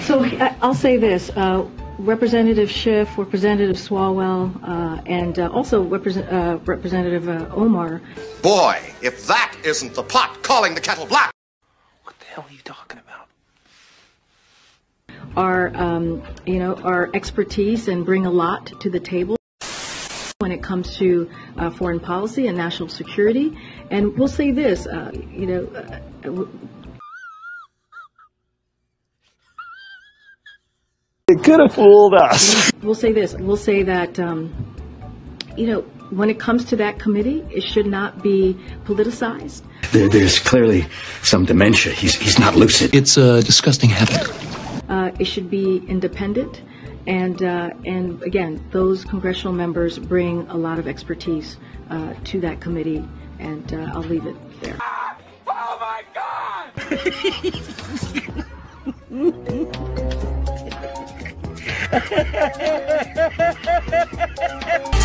So I'll say this. Uh, Representative Schiff, Representative Swalwell, uh, and uh, also uh, Representative uh, Omar. Boy, if that isn't the pot calling the kettle black! What the hell are you talking about? Our, um, you know, our expertise and bring a lot to the table when it comes to uh, foreign policy and national security. And we'll say this, uh, you know, uh, w- It could have fooled us. we'll say this, we'll say that, um, you know, when it comes to that committee, it should not be politicized. There, there's clearly some dementia. He's, he's not lucid. It's a disgusting habit. Uh, it should be independent. And, uh, and again, those congressional members bring a lot of expertise uh, to that committee, and uh, I'll leave it there. Oh my God!